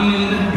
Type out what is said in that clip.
in